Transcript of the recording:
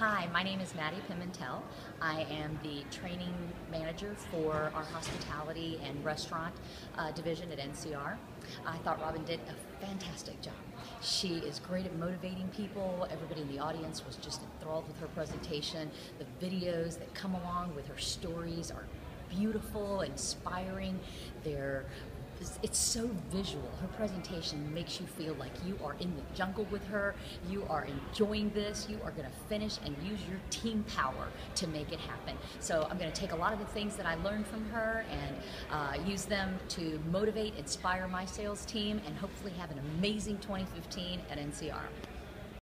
Hi, my name is Maddie Pimentel. I am the training manager for our hospitality and restaurant uh, division at NCR. I thought Robyn did a fantastic job. She is great at motivating people. Everybody in the audience was just enthralled with her presentation. The videos that come along with her stories are beautiful, inspiring. They're it's so visual. Her presentation makes you feel like you are in the jungle with her. You are enjoying this. You are going to finish and use your team power to make it happen. So I'm going to take a lot of the things that I learned from her and uh, use them to motivate, inspire my sales team, and hopefully have an amazing 2015 at NCR.